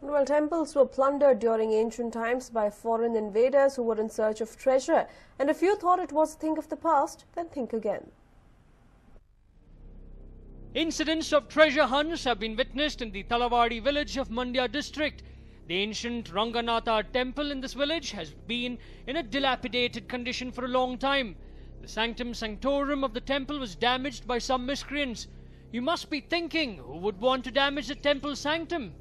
Well, temples were plundered during ancient times by foreign invaders who were in search of treasure. And if you thought it was a thing of the past, then think again. Incidents of treasure hunts have been witnessed in the Talavadi village of Mandya district. The ancient Ranganatha temple in this village has been in a dilapidated condition for a long time. The sanctum sanctorum of the temple was damaged by some miscreants. You must be thinking, who would want to damage the temple sanctum?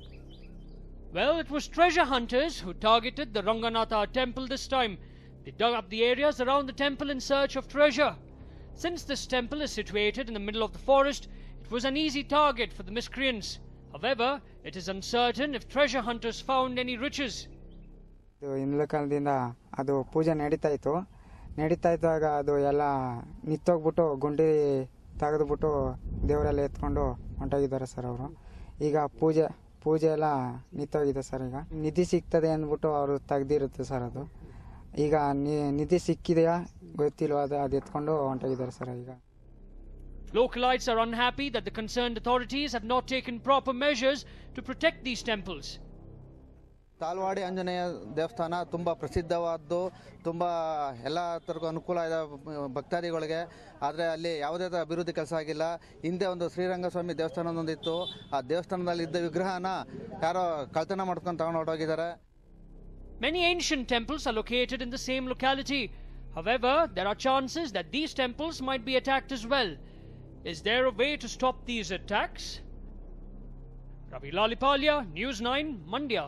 Well, it was treasure hunters who targeted the Ranganatha temple this time. They dug up the areas around the temple in search of treasure. Since this temple is situated in the middle of the forest, it was an easy target for the miscreants. However, it is uncertain if treasure hunters found any riches. ಹಿಂದಿನ ಕಾಲದಿಂದ ನಡೀತಾ ಅದು ಎಲ್ಲ ನಿತ್ತೋಗ್ಬಿಟ್ಟು ಗುಂಡಿ ತೆಗೆದ್ಬಿಟ್ಟು ದೇವರೆಲ್ಲ ಎತ್ಕೊಂಡು ಹೊಂಟೋಗಿದ್ದಾರೆ sir ಅವರು ಈಗ ಪೂಜೆ ಪೂಜೆ ಎಲ್ಲ ನಿಂತೋಗಿದೆ ಸರ್ ಈಗ ನಿಧಿ ಸಿಗ್ತದೆ ಅಂದ್ಬಿಟ್ಟು ಅವರು ತೆಗ್ದಿರುತ್ತೆ ಸರ್ ಅದು ಈಗ ನಿ- ನಿಧಿ ಸಿಕ್ಕಿದೆಯಾ ಗೊತ್ತಿಲ್ವಾ ಅದು ಅದು ಎತ್ಕೊಂಡು ಹೊಂಟೋಗಿದ್ದಾರೆ ಸರ್ ಈಗ Localites are unhappy that the concerned authorities have not taken proper measures to protect these temples. Talwadi Anjaneya ದೇವಸ್ಥಾನ ತುಂಬ ಪ್ರಸಿದ್ಧವಾದ್ದು ತುಂಬ ಎಲ್ಲ ಥರಕ್ಕೂ ಅನುಕೂಲ ಇದೆ ಭಕ್ತಾದಿಗಳಿಗೆ ಆದರೆ ಅಲ್ಲಿ ಯಾವುದೇ ಥರ ಅಭಿವೃದ್ಧಿ ಕೆಲಸ ಆಗಿಲ್ಲ ಹಿಂದೆ ಒಂದು ಶ್ರೀರಂಗಸ್ವಾಮಿ ದೇವಸ್ಥಾನ ಒಂದಿತ್ತು ಆ ದೇವಸ್ಥಾನದಲ್ಲಿ ಇದ್ದ ವಿಗ್ರಹನ ಯಾರೋ ಕಳ್ತನ ಮಾಡ್ಕೊಂಡು ತಗೊಂಡು ಹೊರಟೋಗಿದ್ದಾರೆ Many ancient temples are located in the same locality. However, there are chances that these temples might be attacked as well. Is there a way to stop these attacks? Ravi Lalipalya, News 9, Mandya.